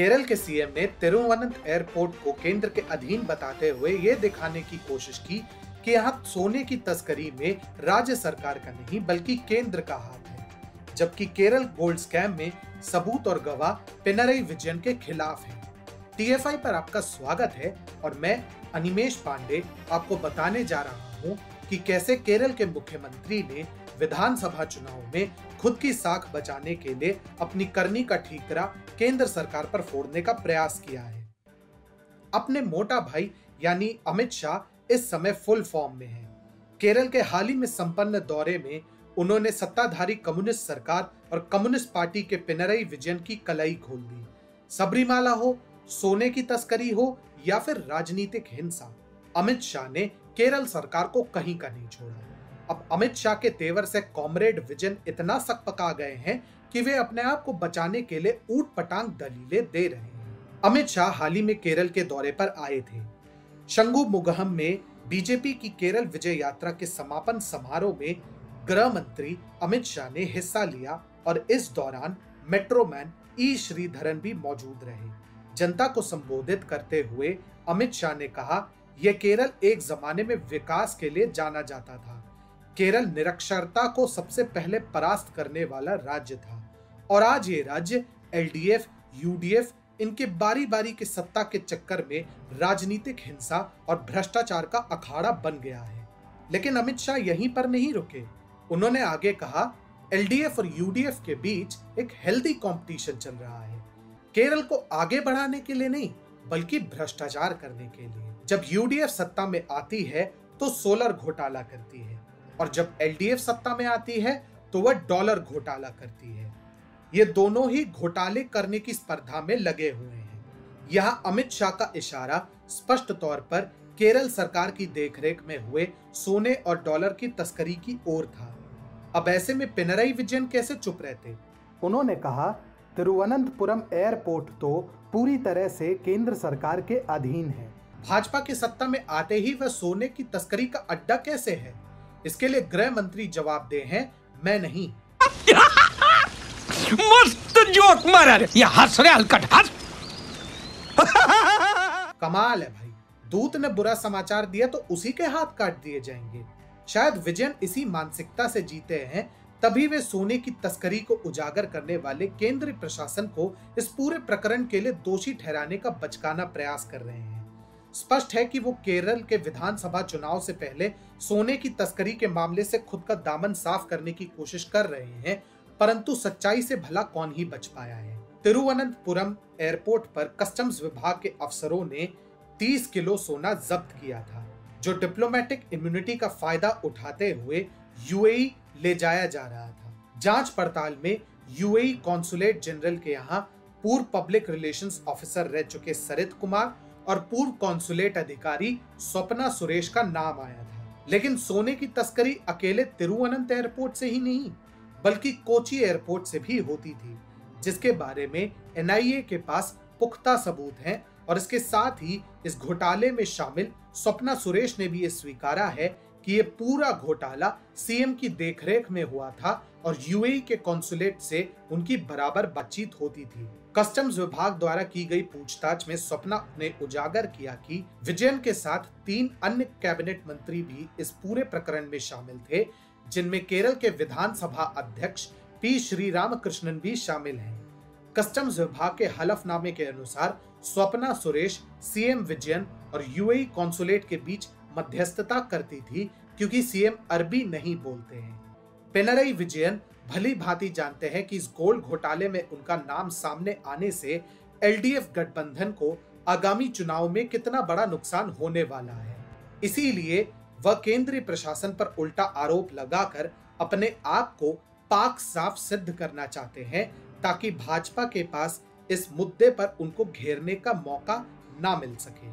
केरल के सीएम ने तिरुवनंत एयरपोर्ट को केंद्र के अधीन बताते हुए ये दिखाने की कोशिश की कि यहाँ सोने की तस्करी में राज्य सरकार का नहीं, बल्कि केंद्र का हाथ है। जबकि केरल गोल्ड स्कैम में सबूत और गवाह पिनरई विजयन के खिलाफ है। टीएफआई पर आपका स्वागत है और मैं अनिमेश पांडे आपको बताने जा रहा हूँ कि कैसे केरल के मुख्यमंत्री ने विधानसभा चुनाव में खुद की साख बचाने के लिए अपनी करनी का ठीकरा केंद्र सरकार पर फोड़ने का प्रयास किया है। अपने मोटा भाई यानी अमित शाह इस समय फुल फॉर्म में है। केरल के हाल ही में संपन्न दौरे में उन्होंने सत्ताधारी कम्युनिस्ट सरकार और कम्युनिस्ट पार्टी के पिनरई विजयन की कलाई खोल दी। सबरीमाला हो, सोने की तस्करी हो या फिर राजनीतिक हिंसा, अमित शाह ने केरल सरकार को कहीं का नहीं छोड़ा। अब अमित शाह के तेवर से कॉमरेड विजन इतना सक पका गए हैं कि वे अपने आप को बचाने के लिए ऊट पटांग दलीलें दे रहे हैं। अमित शाह हाल ही में केरल के दौरे पर आए थे। शंगु मुगहम में बीजेपी की केरल विजय यात्रा के समापन समारोह में गृह मंत्री अमित शाह ने हिस्सा लिया और इस दौरान मेट्रोमैन ई श्रीधरन भी मौजूद रहे। जनता को संबोधित करते हुए अमित शाह ने कहा, यह केरल एक जमाने में विकास के लिए जाना जाता था। केरल निरक्षरता को सबसे पहले परास्त करने वाला राज्य था। और आज ये राज्य एलडीएफ, यूडीएफ, इनके बारी बारी के सत्ता के चक्कर में राजनीतिक हिंसा और भ्रष्टाचार का अखाड़ा बन गया है। लेकिन अमित शाह यहीं पर नहीं रुके। उन्होंने आगे कहा, एलडीएफ और यूडीएफ के बीच एक हेल्दी कंपटीशन चल रहा है। केरल को आगे बढ़ाने के लिए नहीं, बल्कि भ्रष्टाचार करने के लिए। जब यूडीएफ सत्ता में आती है तो सोलर घोटाला करती है। और जब एलडीएफ सत्ता में आती है तो वह डॉलर घोटाला करती है। ये दोनों ही घोटाले करने की स्पर्धा में लगे हुए हैं। यहाँ अमित शाह का इशारा स्पष्ट तौर पर केरल सरकार की देखरेख में हुए सोने और डॉलर की तस्करी की ओर था। अब ऐसे में पिनरई विजयन कैसे चुप रहते? उन्होंने कहा तिरुवनंतपुरम एयरपोर्ट तो पूरी तरह से केंद्र सरकार के अधीन है। भाजपा की सत्ता में आते ही वह सोने की तस्करी का अड्डा कैसे है? इसके लिए गृह मंत्री जवाब दे हैं मैं नहीं। मस्त जोक मारा रे। ये हंस रे हलकट हंस। कमाल है भाई। दूत ने बुरा समाचार दिया तो उसी के हाथ काट दिए जाएँगे। शायद विजयन इसी मानसिकता से जीते हैं तभी वे सोने की तस्करी को उजागर करने वाले केंद्रीय प्रशासन को इस पूरे प्रकरण के लिए दोषी ठहराने का बचकाना प्रयास कर रहे हैं। स्पष्ट है कि वो केरल के विधानसभा चुनाव से पहले सोने की तस्करी के मामले से खुद का दामन साफ़ करने की कोशिश कर रहे हैं, परंतु सच्चाई से भला कौन ही बच पाया है? तिरुवनंतपुरम एयरपोर्ट पर कस्टम्स विभाग के अफसरों ने 30 किलो सोना जब्त किया था, जो डिप्लोमेटिक इम्यूनिटी का फ़ायदा उठाते हुए यूएई ले जाया जा रहा था। जाँच पड़ताल में यूएई कॉन्सुलेट जनरल के यहाँ पूर्व पब्लिक रिलेशंस ऑफिसर रह चुके सरित कुमार और पूर्व कॉन्सुलेट अधिकारी स्वप्ना सुरेश का नाम आया था। लेकिन सोने की तस्करी अकेले तिरुवनंत एयरपोर्ट से ही नहीं, बल्कि कोची एयरपोर्ट से भी होती थी, जिसके बारे में एनआईए के पास पुख्ता सबूत हैं और इसके साथ ही इस घोटाले में शामिल स्वप्ना सुरेश ने भी ये स्वीकारा है कि ये पूरा घोटाला सीएम की देखरेख में हुआ था और यूएई के कॉन्सुलेट से उनकी बराबर बातचीत होती थी। कस्टम्स विभाग द्वारा की गई पूछताछ में स्वप्ना ने उजागर किया कि विजयन के साथ तीन अन्य कैबिनेट मंत्री भी इस पूरे प्रकरण में शामिल थे, जिनमें केरल के विधानसभा अध्यक्ष पी श्री रामकृष्णन भी शामिल हैं। कस्टम्स विभाग के हलफनामे के अनुसार स्वप्ना सुरेश, सीएम विजयन और यूएई कॉन्सुलेट के बीच मध्यस्थता करती थी, क्योंकि सीएम अरबी नहीं बोलते हैं। पिनरई विजयन भली भांति जानते हैं कि इस गोल्ड घोटाले में उनका नाम सामने आने से एलडीएफ गठबंधन को आगामी चुनाव में कितना बड़ा नुकसान होने वाला है। इसीलिए वह केंद्रीय प्रशासन पर उल्टा आरोप लगाकर अपने आप को पाक साफ़ सिद्ध करना चाहते हैं ताकि भाजपा के पास इस मुद्दे पर उनको घेरने का मौका ना मिल सके।